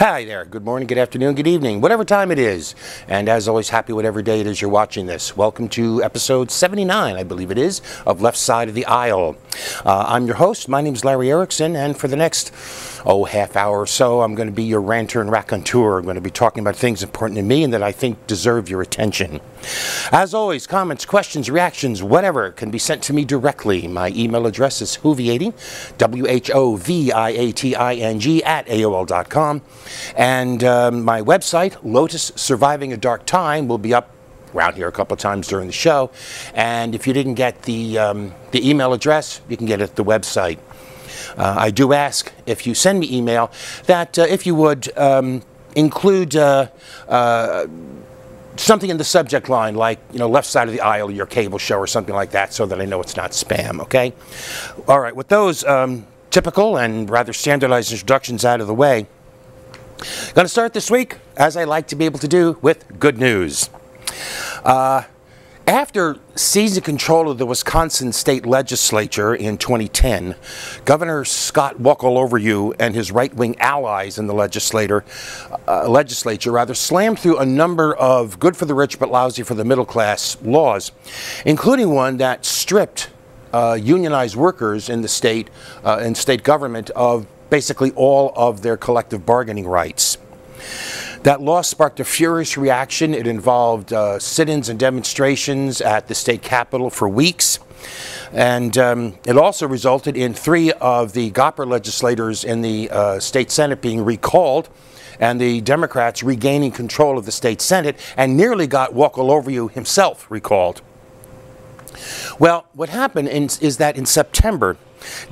Hi there. Good morning, good afternoon, good evening, whatever time it is. And as always, happy whatever day it is you're watching this. Welcome to episode 79, I believe it is, of Left Side of the Aisle. Uh, I'm your host. My name is Larry Erickson, and for the next, oh, half hour or so, I'm going to be your ranter and raconteur. I'm going to be talking about things important to me and that I think deserve your attention. As always, comments, questions, reactions, whatever, can be sent to me directly. My email address is whoviating, W-H-O-V-I-A-T-I-N-G, at AOL.com. And um, my website, Lotus Surviving a Dark Time, will be up around here a couple of times during the show. And if you didn't get the, um, the email address, you can get it at the website. Uh, I do ask if you send me email that uh, if you would um, include uh, uh something in the subject line like you know left side of the aisle your cable show or something like that so that I know it's not spam okay all right with those um, typical and rather standardized introductions out of the way Going to start this week, as I like to be able to do, with good news. Uh, after seizing control of the Wisconsin state legislature in 2010, Governor Scott Walker, over you and his right-wing allies in the legislature, uh, legislature rather slammed through a number of good for the rich but lousy for the middle class laws, including one that stripped uh, unionized workers in the state uh, and state government of basically all of their collective bargaining rights. That law sparked a furious reaction. It involved uh, sit-ins and demonstrations at the state capitol for weeks. And um, it also resulted in three of the Gopper legislators in the uh, state Senate being recalled and the Democrats regaining control of the state Senate and nearly got Walkover himself recalled. Well, what happened in, is that in September,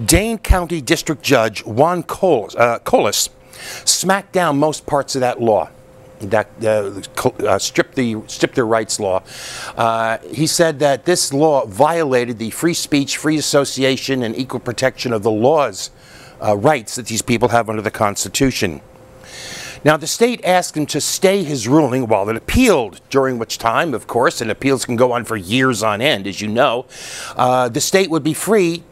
Dane County District Judge Juan Colas, uh, Colas smacked down most parts of that law that uh, uh, stripped the stripped their rights law. Uh, he said that this law violated the free speech, free association, and equal protection of the laws uh, rights that these people have under the Constitution. Now, the state asked him to stay his ruling while it appealed, during which time, of course, and appeals can go on for years on end, as you know, uh, the state would be free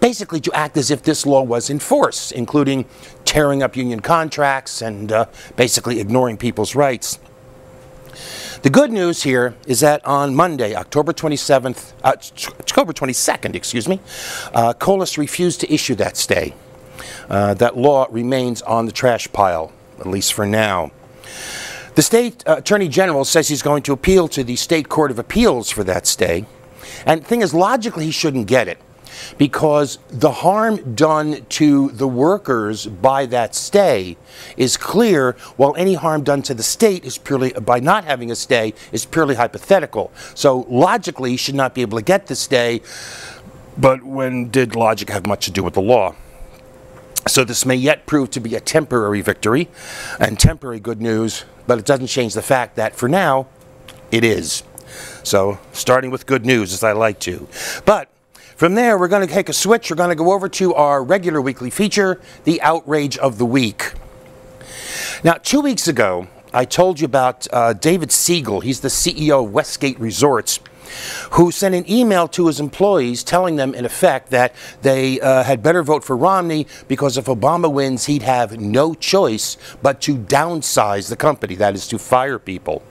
basically to act as if this law was in force, including tearing up union contracts and uh, basically ignoring people's rights. The good news here is that on Monday, October 27th, uh, October 22nd, excuse me, uh, Colas refused to issue that stay. Uh, that law remains on the trash pile, at least for now. The state uh, attorney general says he's going to appeal to the state court of appeals for that stay. And the thing is, logically, he shouldn't get it because the harm done to the workers by that stay is clear, while any harm done to the state is purely, by not having a stay, is purely hypothetical. So logically, he should not be able to get the stay, but when did logic have much to do with the law? So this may yet prove to be a temporary victory and temporary good news, but it doesn't change the fact that for now, it is. So starting with good news as I like to. But from there, we're going to take a switch. We're going to go over to our regular weekly feature, the outrage of the week. Now, two weeks ago, I told you about uh, David Siegel. He's the CEO of Westgate Resorts who sent an email to his employees telling them, in effect, that they uh, had better vote for Romney because if Obama wins, he'd have no choice but to downsize the company, that is, to fire people.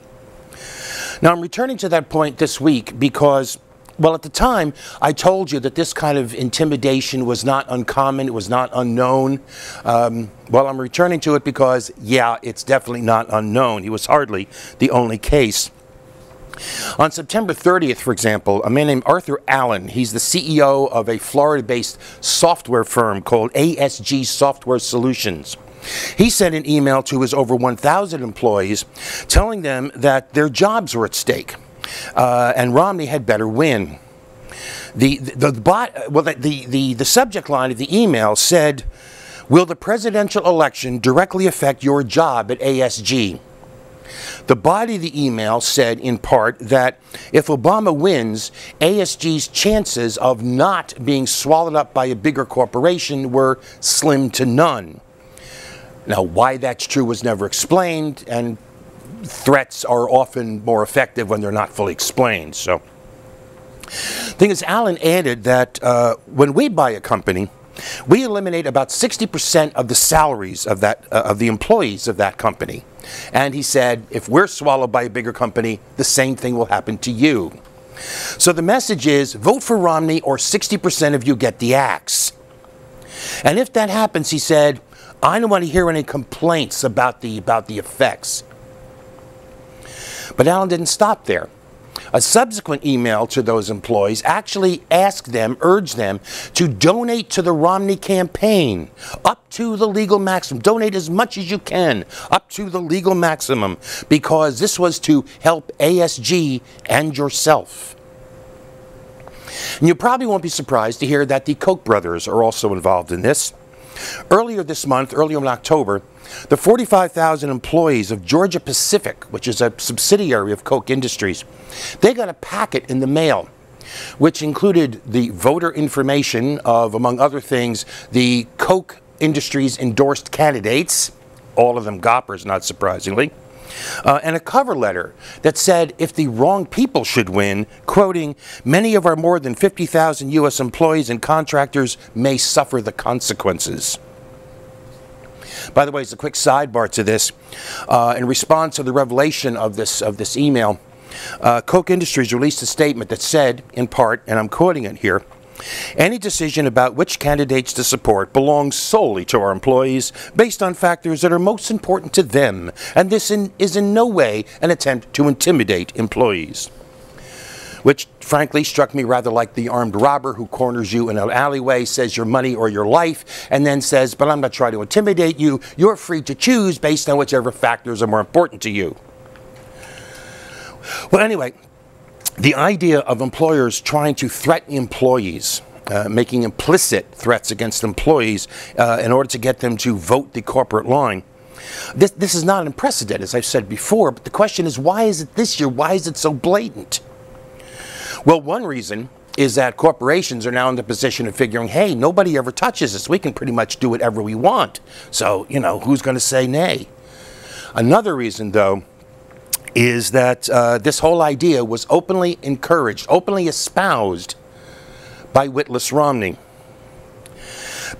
Now, I'm returning to that point this week because well, at the time, I told you that this kind of intimidation was not uncommon, it was not unknown. Um, well, I'm returning to it because, yeah, it's definitely not unknown. He was hardly the only case. On September 30th, for example, a man named Arthur Allen, he's the CEO of a Florida-based software firm called ASG Software Solutions. He sent an email to his over 1,000 employees telling them that their jobs were at stake uh, and Romney had better win. The, the, the, bot, well, the, the, the subject line of the email said, Will the presidential election directly affect your job at ASG? The body of the email said, in part, that if Obama wins, ASG's chances of not being swallowed up by a bigger corporation were slim to none. Now, why that's true was never explained, and threats are often more effective when they're not fully explained. So, thing is, Allen added that uh, when we buy a company, we eliminate about 60% of the salaries of, that, uh, of the employees of that company. And he said, if we're swallowed by a bigger company, the same thing will happen to you. So the message is vote for Romney or 60% of you get the axe. And if that happens, he said, I don't want to hear any complaints about the, about the effects. But Allen didn't stop there. A subsequent email to those employees actually asked them, urged them to donate to the Romney campaign up to the legal maximum. Donate as much as you can up to the legal maximum because this was to help ASG and yourself. And you probably won't be surprised to hear that the Koch brothers are also involved in this. Earlier this month, earlier in October, the 45,000 employees of Georgia Pacific, which is a subsidiary of Koch Industries, they got a packet in the mail which included the voter information of, among other things, the Koch Industries endorsed candidates, all of them Goppers, not surprisingly, uh, and a cover letter that said if the wrong people should win, quoting, many of our more than 50,000 U.S. employees and contractors may suffer the consequences. By the way, as a quick sidebar to this, uh, in response to the revelation of this, of this email, uh, Industries released a statement that said, in part, and I'm quoting it here, any decision about which candidates to support belongs solely to our employees based on factors that are most important to them, and this in, is in no way an attempt to intimidate employees which frankly struck me rather like the armed robber who corners you in an alleyway, says your money or your life, and then says, but I'm not trying to intimidate you. You're free to choose based on whichever factors are more important to you. Well, anyway, the idea of employers trying to threaten employees, uh, making implicit threats against employees uh, in order to get them to vote the corporate line. This, this is not unprecedented, as I've said before, but the question is why is it this year? Why is it so blatant? Well, one reason is that corporations are now in the position of figuring, hey, nobody ever touches us. We can pretty much do whatever we want. So, you know, who's going to say nay? Another reason, though, is that uh, this whole idea was openly encouraged, openly espoused by Witless Romney.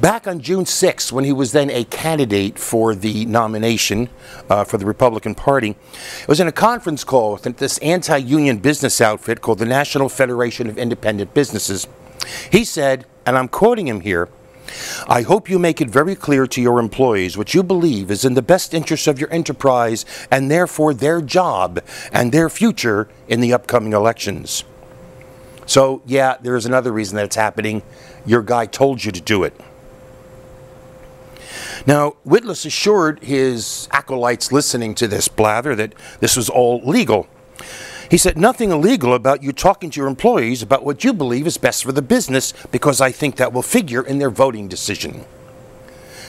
Back on June 6, when he was then a candidate for the nomination uh, for the Republican Party, it was in a conference call with this anti union business outfit called the National Federation of Independent Businesses. He said, and I'm quoting him here, I hope you make it very clear to your employees what you believe is in the best interest of your enterprise and therefore their job and their future in the upcoming elections. So, yeah, there is another reason that it's happening. Your guy told you to do it. Now, Witless assured his acolytes listening to this blather that this was all legal. He said, Nothing illegal about you talking to your employees about what you believe is best for the business because I think that will figure in their voting decision.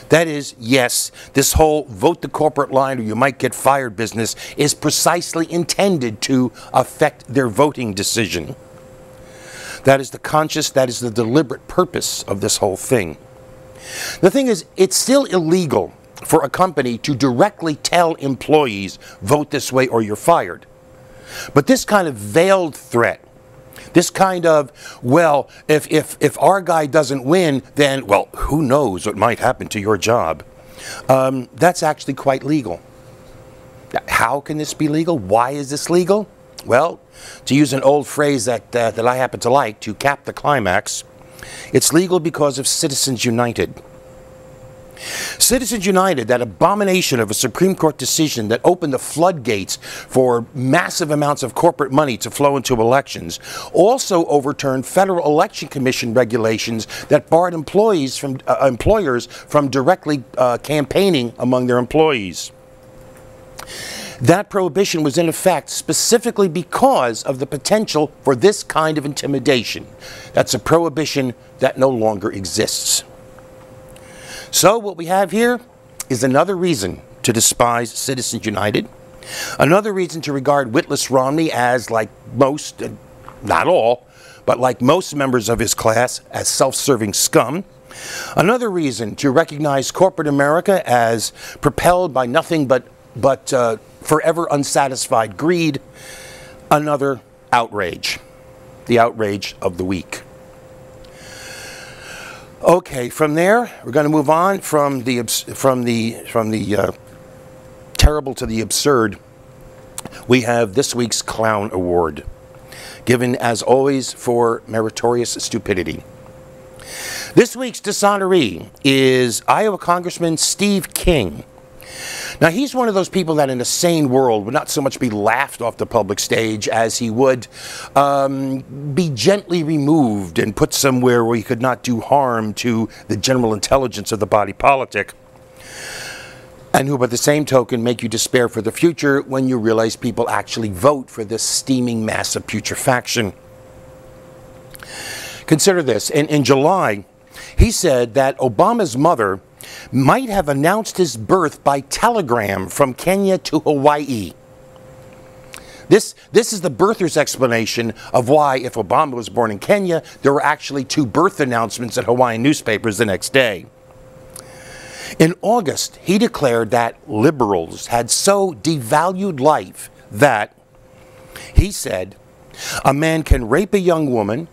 That is, yes, this whole vote the corporate line or you might get fired business is precisely intended to affect their voting decision. That is the conscious, that is the deliberate purpose of this whole thing. The thing is, it's still illegal for a company to directly tell employees, vote this way or you're fired. But this kind of veiled threat, this kind of, well, if, if, if our guy doesn't win, then, well, who knows what might happen to your job, um, that's actually quite legal. How can this be legal? Why is this legal? Well, to use an old phrase that, uh, that I happen to like, to cap the climax, it's legal because of Citizens United. Citizens United, that abomination of a Supreme Court decision that opened the floodgates for massive amounts of corporate money to flow into elections, also overturned Federal Election Commission regulations that barred employees from uh, employers from directly uh, campaigning among their employees. That prohibition was in effect specifically because of the potential for this kind of intimidation. That's a prohibition that no longer exists. So, what we have here is another reason to despise Citizens United, another reason to regard Witless Romney as, like most, not all, but like most members of his class, as self serving scum. Another reason to recognize corporate America as propelled by nothing but, but uh, forever unsatisfied greed, another outrage, the outrage of the week. Okay, from there, we're going to move on from the from the from the uh, terrible to the absurd. We have this week's clown award, given as always for meritorious stupidity. This week's dishonoree is Iowa Congressman Steve King. Now, he's one of those people that in a sane world would not so much be laughed off the public stage as he would um, be gently removed and put somewhere where he could not do harm to the general intelligence of the body politic. And who, by the same token, make you despair for the future when you realize people actually vote for this steaming mass of putrefaction. Consider this. In, in July, he said that Obama's mother might have announced his birth by telegram from Kenya to Hawaii. This, this is the birther's explanation of why, if Obama was born in Kenya, there were actually two birth announcements in Hawaiian newspapers the next day. In August, he declared that liberals had so devalued life that, he said, a man can rape a young woman,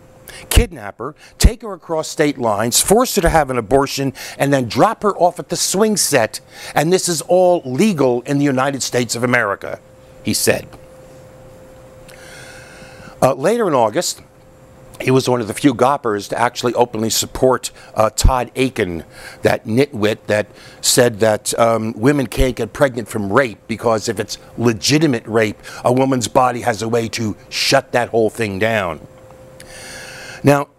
kidnap her, take her across state lines, force her to have an abortion, and then drop her off at the swing set. And this is all legal in the United States of America, he said. Uh, later in August, he was one of the few goppers to actually openly support uh, Todd Akin, that nitwit that said that um, women can't get pregnant from rape because if it's legitimate rape, a woman's body has a way to shut that whole thing down. Now,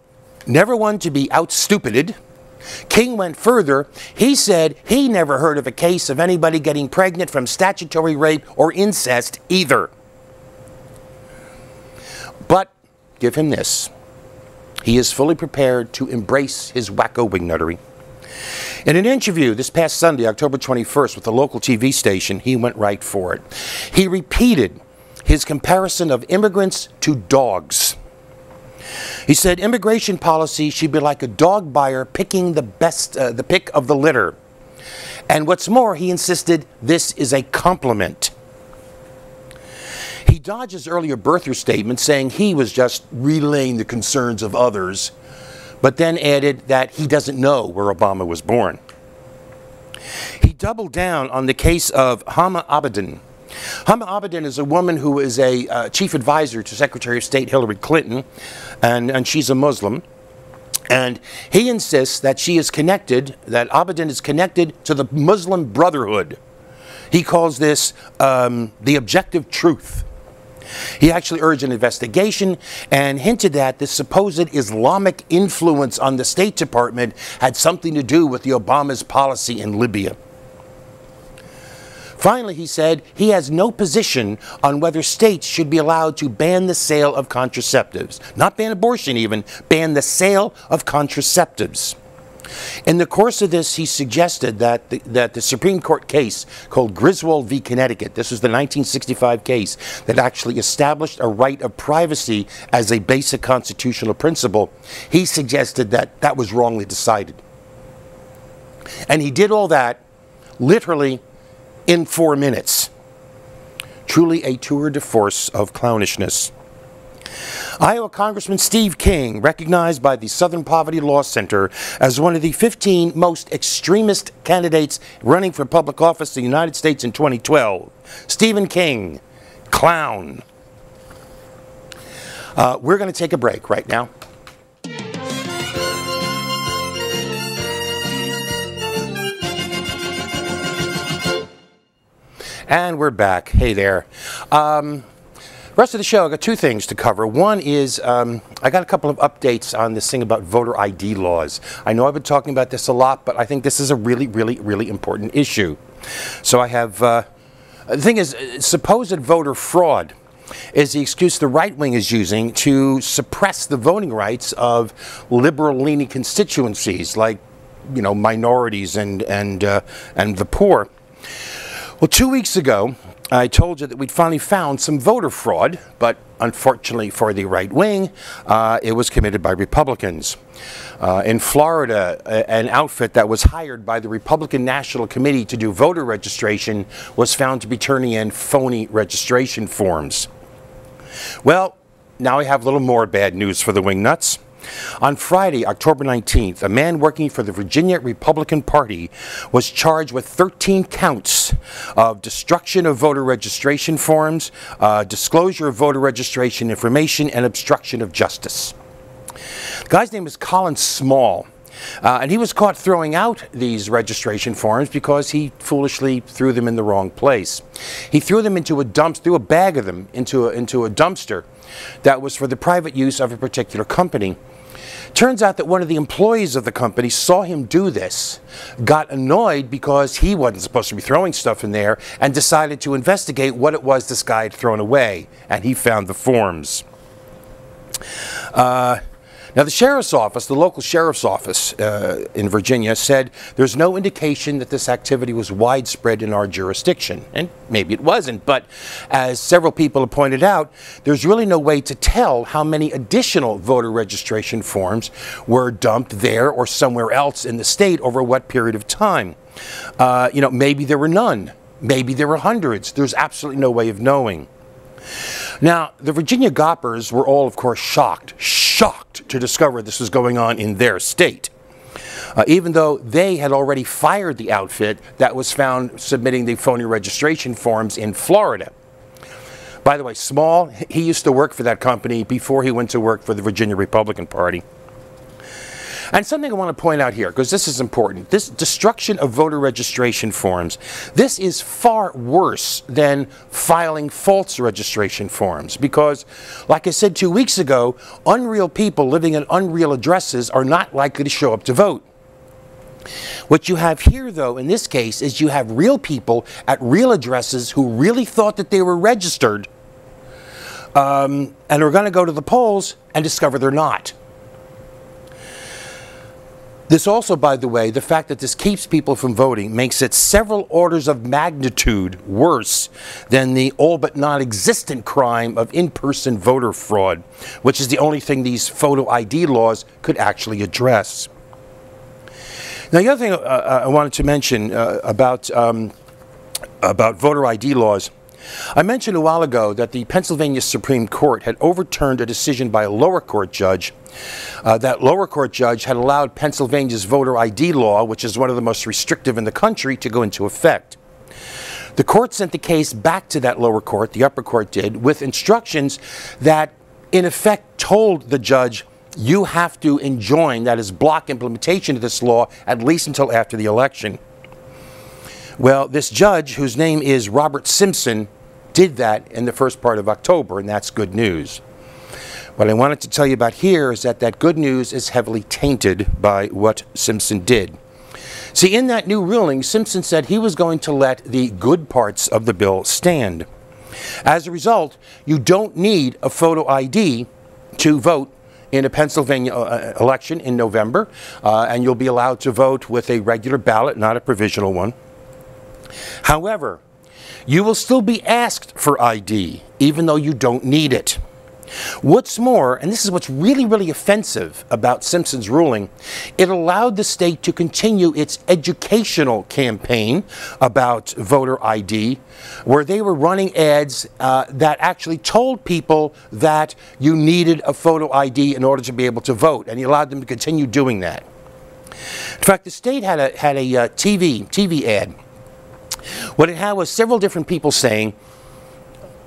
never one to be outstupided, King went further. He said he never heard of a case of anybody getting pregnant from statutory rape or incest either. But give him this. He is fully prepared to embrace his wacko wingnuttery. In an interview this past Sunday, October 21st, with a local TV station, he went right for it. He repeated his comparison of immigrants to dogs. He said immigration policy should be like a dog buyer picking the best, uh, the pick of the litter. And what's more, he insisted this is a compliment. He dodges earlier birther statement saying he was just relaying the concerns of others, but then added that he doesn't know where Obama was born. He doubled down on the case of Huma Abedin, Huma Abedin is a woman who is a uh, chief advisor to Secretary of State Hillary Clinton, and, and she's a Muslim. And he insists that she is connected, that Abedin is connected to the Muslim Brotherhood. He calls this um, the objective truth. He actually urged an investigation and hinted that the supposed Islamic influence on the State Department had something to do with the Obama's policy in Libya. Finally, he said he has no position on whether states should be allowed to ban the sale of contraceptives. Not ban abortion, even, ban the sale of contraceptives. In the course of this, he suggested that the, that the Supreme Court case called Griswold v. Connecticut, this was the 1965 case that actually established a right of privacy as a basic constitutional principle, he suggested that that was wrongly decided. And he did all that literally in four minutes. Truly a tour de force of clownishness. Iowa Congressman Steve King, recognized by the Southern Poverty Law Center as one of the 15 most extremist candidates running for public office in the United States in 2012. Stephen King, clown. Uh, we're going to take a break right now. And we're back. Hey there. Um, rest of the show, I got two things to cover. One is um, I got a couple of updates on this thing about voter ID laws. I know I've been talking about this a lot, but I think this is a really, really, really important issue. So I have, uh, the thing is, supposed voter fraud is the excuse the right wing is using to suppress the voting rights of liberal leaning constituencies like, you know, minorities and, and, uh, and the poor. Well, two weeks ago, I told you that we'd finally found some voter fraud, but unfortunately for the right wing, uh, it was committed by Republicans. Uh, in Florida, an outfit that was hired by the Republican National Committee to do voter registration was found to be turning in phony registration forms. Well, now we have a little more bad news for the wingnuts. On Friday, October 19th, a man working for the Virginia Republican Party was charged with 13 counts of destruction of voter registration forms, uh, disclosure of voter registration information, and obstruction of justice. The guy's name is Colin Small. Uh, and he was caught throwing out these registration forms because he foolishly threw them in the wrong place. He threw them into a dump, threw a bag of them into a, into a dumpster that was for the private use of a particular company. Turns out that one of the employees of the company saw him do this, got annoyed because he wasn't supposed to be throwing stuff in there, and decided to investigate what it was this guy had thrown away. And he found the forms. Uh, now, the sheriff's office, the local sheriff's office uh, in Virginia, said there's no indication that this activity was widespread in our jurisdiction. And maybe it wasn't, but as several people have pointed out, there's really no way to tell how many additional voter registration forms were dumped there or somewhere else in the state over what period of time. Uh, you know, maybe there were none. Maybe there were hundreds. There's absolutely no way of knowing. Now, the Virginia Goppers were all, of course, shocked, shocked to discover this was going on in their state. Uh, even though they had already fired the outfit that was found submitting the phony registration forms in Florida. By the way, Small, he used to work for that company before he went to work for the Virginia Republican Party. And something I want to point out here, because this is important. This destruction of voter registration forms, this is far worse than filing false registration forms. Because, like I said two weeks ago, unreal people living in unreal addresses are not likely to show up to vote. What you have here, though, in this case, is you have real people at real addresses who really thought that they were registered um, and are going to go to the polls and discover they're not. This also, by the way, the fact that this keeps people from voting makes it several orders of magnitude worse than the all but non existent crime of in person voter fraud, which is the only thing these photo ID laws could actually address. Now, the other thing uh, uh I wanted to mention uh, about, um, about voter ID laws. I mentioned a while ago that the Pennsylvania Supreme Court had overturned a decision by a lower court judge uh, that lower court judge had allowed Pennsylvania's voter ID law, which is one of the most restrictive in the country, to go into effect. The court sent the case back to that lower court, the upper court did, with instructions that in effect told the judge, you have to enjoin, that is, block implementation of this law at least until after the election. Well, this judge, whose name is Robert Simpson, did that in the first part of October, and that's good news. What I wanted to tell you about here is that that good news is heavily tainted by what Simpson did. See, in that new ruling, Simpson said he was going to let the good parts of the bill stand. As a result, you don't need a photo ID to vote in a Pennsylvania uh, election in November, uh, and you'll be allowed to vote with a regular ballot, not a provisional one. However, you will still be asked for ID, even though you don't need it. What's more, and this is what's really, really offensive about Simpson's ruling, it allowed the state to continue its educational campaign about voter ID, where they were running ads uh, that actually told people that you needed a photo ID in order to be able to vote, and he allowed them to continue doing that. In fact, the state had a, had a uh, TV, TV ad. What it had was several different people saying,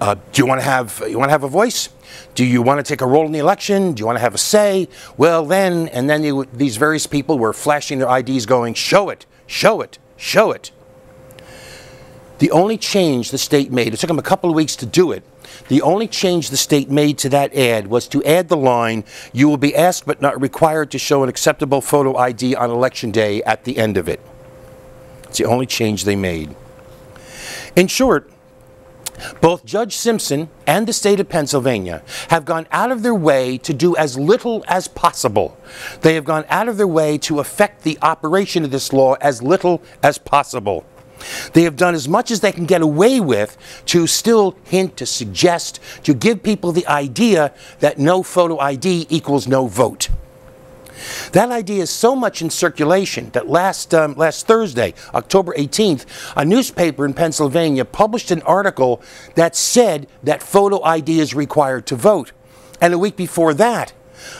uh, do you want to have you want to have a voice? Do you want to take a role in the election? Do you want to have a say? Well, then, and then these various people were flashing their IDs going, show it, show it, show it. The only change the state made, it took them a couple of weeks to do it, the only change the state made to that ad was to add the line, you will be asked but not required to show an acceptable photo ID on election day at the end of it. It's the only change they made. In short, both Judge Simpson and the state of Pennsylvania have gone out of their way to do as little as possible. They have gone out of their way to affect the operation of this law as little as possible. They have done as much as they can get away with to still hint, to suggest, to give people the idea that no photo ID equals no vote. That idea is so much in circulation that last, um, last Thursday, October 18th, a newspaper in Pennsylvania published an article that said that photo ID is required to vote. And a week before that,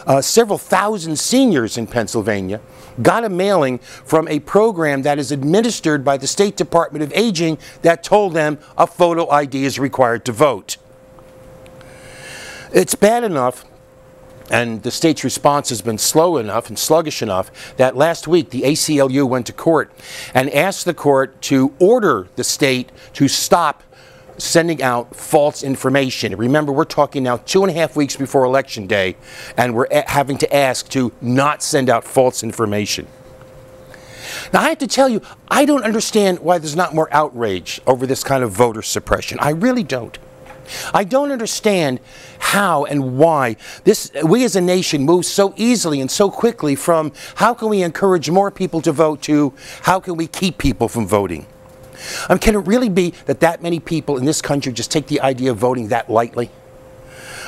uh, several thousand seniors in Pennsylvania got a mailing from a program that is administered by the State Department of Aging that told them a photo ID is required to vote. It's bad enough and the state's response has been slow enough and sluggish enough that last week the ACLU went to court and asked the court to order the state to stop sending out false information. Remember, we're talking now two and a half weeks before Election Day, and we're having to ask to not send out false information. Now, I have to tell you, I don't understand why there's not more outrage over this kind of voter suppression. I really don't. I don't understand how and why this we as a nation move so easily and so quickly from how can we encourage more people to vote to how can we keep people from voting. Um, can it really be that that many people in this country just take the idea of voting that lightly?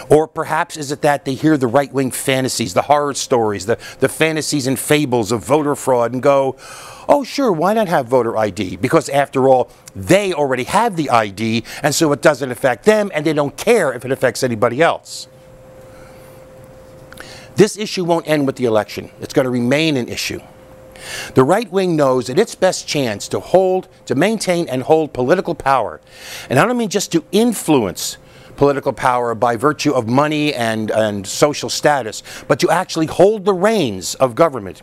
Or perhaps is it that they hear the right wing fantasies, the horror stories, the, the fantasies and fables of voter fraud and go, oh, sure, why not have voter ID? Because after all, they already have the ID, and so it doesn't affect them, and they don't care if it affects anybody else. This issue won't end with the election. It's going to remain an issue. The right wing knows that its best chance to hold, to maintain and hold political power, and I don't mean just to influence political power by virtue of money and, and social status, but to actually hold the reins of government.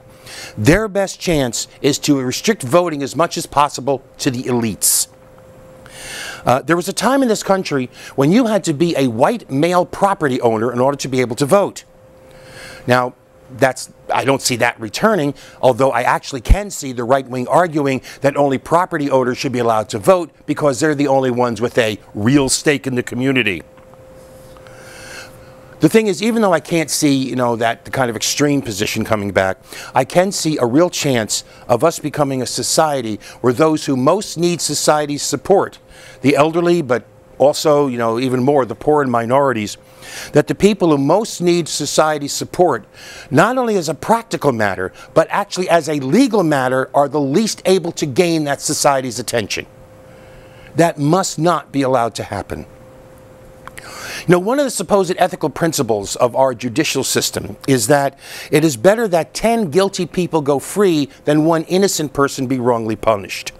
Their best chance is to restrict voting as much as possible to the elites. Uh, there was a time in this country when you had to be a white male property owner in order to be able to vote. Now, that's I don't see that returning, although I actually can see the right wing arguing that only property owners should be allowed to vote because they're the only ones with a real stake in the community. The thing is, even though I can't see, you know, that the kind of extreme position coming back, I can see a real chance of us becoming a society where those who most need society's support, the elderly, but also, you know, even more, the poor and minorities, that the people who most need society's support, not only as a practical matter, but actually as a legal matter, are the least able to gain that society's attention. That must not be allowed to happen. Know, one of the supposed ethical principles of our judicial system is that it is better that 10 guilty people go free than one innocent person be wrongly punished.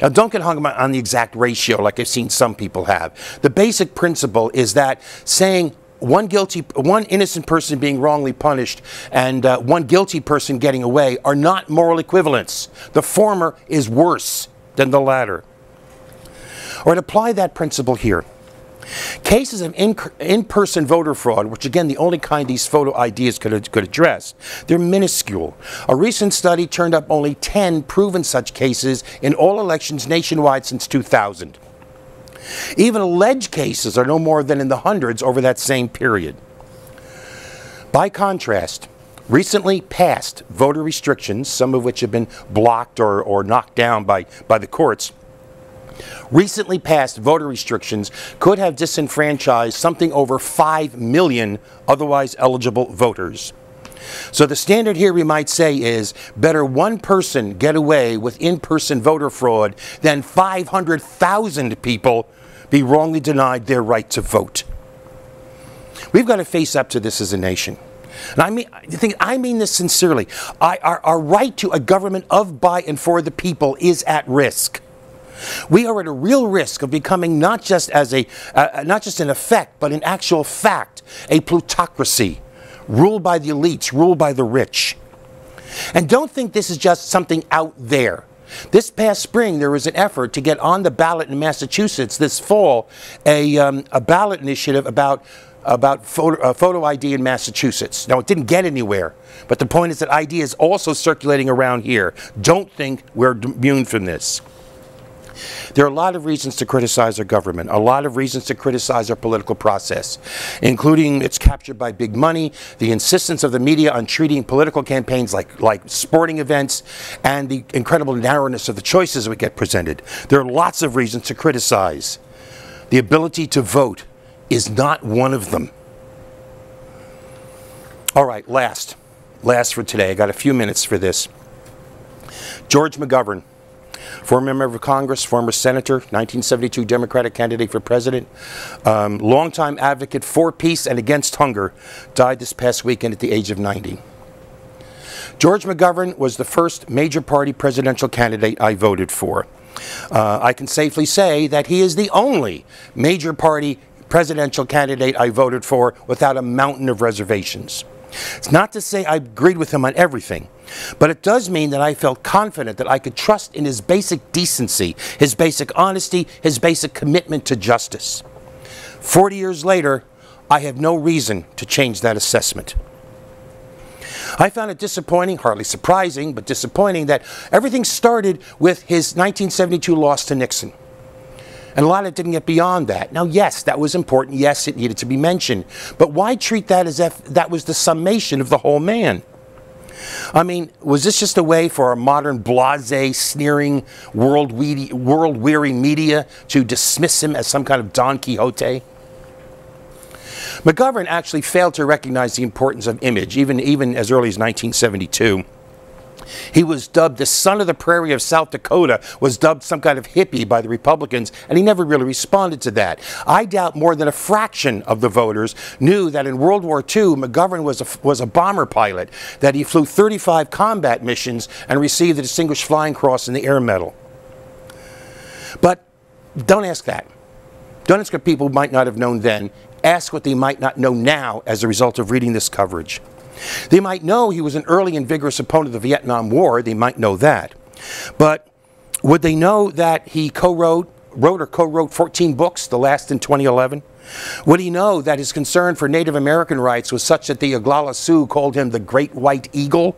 Now, don't get hung up on the exact ratio like I've seen some people have. The basic principle is that saying one guilty, one innocent person being wrongly punished and uh, one guilty person getting away are not moral equivalents. The former is worse than the latter. Or apply that principle here, Cases of in-person voter fraud, which again the only kind these photo IDs could, could address, they're minuscule. A recent study turned up only 10 proven such cases in all elections nationwide since 2000. Even alleged cases are no more than in the hundreds over that same period. By contrast, recently passed voter restrictions, some of which have been blocked or, or knocked down by, by the courts, recently passed voter restrictions could have disenfranchised something over 5 million otherwise eligible voters. So the standard here we might say is better one person get away with in-person voter fraud than 500,000 people be wrongly denied their right to vote. We've got to face up to this as a nation. And I mean, I, I mean this sincerely. I, our, our right to a government of, by, and for the people is at risk. We are at a real risk of becoming not just as a, uh, uh, not just an effect, but in actual fact, a plutocracy ruled by the elites, ruled by the rich. And don't think this is just something out there. This past spring, there was an effort to get on the ballot in Massachusetts this fall, a, um, a ballot initiative about about photo, uh, photo, ID in Massachusetts. Now, it didn't get anywhere, but the point is that ID is also circulating around here. Don't think we're immune from this. There are a lot of reasons to criticize our government, a lot of reasons to criticize our political process, including it's captured by big money, the insistence of the media on treating political campaigns like, like sporting events, and the incredible narrowness of the choices we get presented. There are lots of reasons to criticize. The ability to vote is not one of them. All right, last. Last for today. I got a few minutes for this. George McGovern former member of Congress, former senator, 1972 Democratic candidate for president, um, longtime advocate for peace and against hunger, died this past weekend at the age of 90. George McGovern was the first major party presidential candidate I voted for. Uh, I can safely say that he is the only major party presidential candidate I voted for without a mountain of reservations. It's not to say I agreed with him on everything, but it does mean that I felt confident that I could trust in his basic decency, his basic honesty, his basic commitment to justice. Forty years later, I have no reason to change that assessment. I found it disappointing, hardly surprising, but disappointing that everything started with his 1972 loss to Nixon. And a lot of it didn't get beyond that. Now, yes, that was important. Yes, it needed to be mentioned. But why treat that as if that was the summation of the whole man? I mean, was this just a way for our modern blase, sneering, world-weary media to dismiss him as some kind of Don Quixote? McGovern actually failed to recognize the importance of image, even, even as early as 1972. He was dubbed the son of the prairie of South Dakota, was dubbed some kind of hippie by the Republicans, and he never really responded to that. I doubt more than a fraction of the voters knew that in World War II, McGovern was a, was a bomber pilot, that he flew 35 combat missions and received the Distinguished Flying Cross and the Air Medal. But don't ask that. Don't ask what people might not have known then. Ask what they might not know now as a result of reading this coverage. They might know he was an early and vigorous opponent of the Vietnam War. They might know that. But would they know that he co-wrote wrote or co-wrote 14 books, the last in 2011? Would he know that his concern for Native American rights was such that the Oglala Sioux called him the Great White Eagle?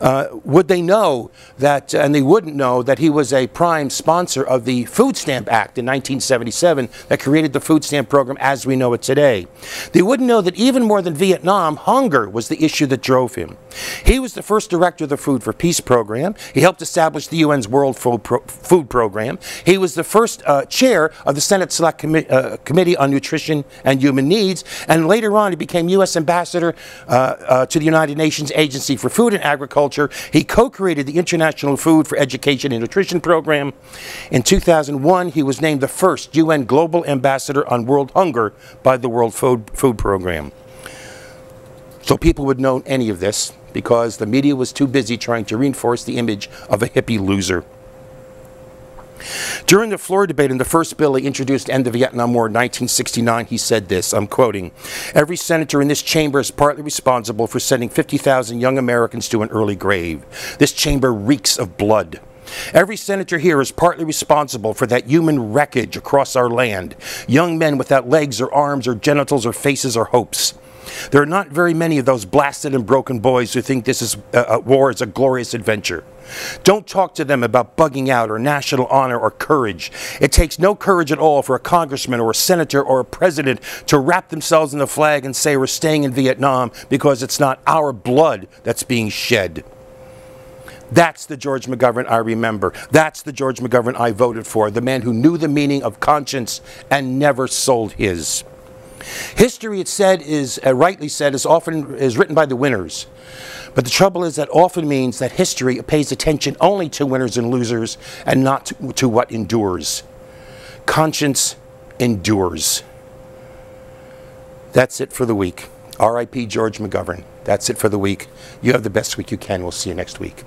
Uh, would they know that, and they wouldn't know, that he was a prime sponsor of the Food Stamp Act in 1977 that created the food stamp program as we know it today. They wouldn't know that even more than Vietnam, hunger was the issue that drove him. He was the first director of the Food for Peace program. He helped establish the UN's World Food, Pro Food Program. He was the first uh, chair of the Senate Select uh, Committee on Nutrition and Human Needs, and later on he became U.S. Ambassador uh, uh, to the United Nations Agency for Food and Agriculture. He co-created the International Food for Education and Nutrition Program. In 2001, he was named the first UN Global Ambassador on World Hunger by the World Food, Food Program. So people would know any of this because the media was too busy trying to reinforce the image of a hippie loser. During the floor debate in the first bill he introduced end the Vietnam War in 1969, he said this, I'm quoting, Every senator in this chamber is partly responsible for sending 50,000 young Americans to an early grave. This chamber reeks of blood. Every senator here is partly responsible for that human wreckage across our land. Young men without legs or arms or genitals or faces or hopes. There are not very many of those blasted and broken boys who think this is uh, war is a glorious adventure. Don't talk to them about bugging out or national honor or courage. It takes no courage at all for a congressman or a senator or a president to wrap themselves in the flag and say we're staying in Vietnam because it's not our blood that's being shed. That's the George McGovern I remember. That's the George McGovern I voted for, the man who knew the meaning of conscience and never sold his. History, it's said, is uh, rightly said, is often is written by the winners. But the trouble is that often means that history pays attention only to winners and losers and not to, to what endures. Conscience endures. That's it for the week. R.I.P. George McGovern. That's it for the week. You have the best week you can. We'll see you next week.